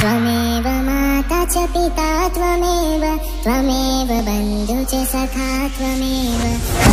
त्वमेव माता च पिता त्वमेव त्वमेव बन्धु च सखा त्वमेव।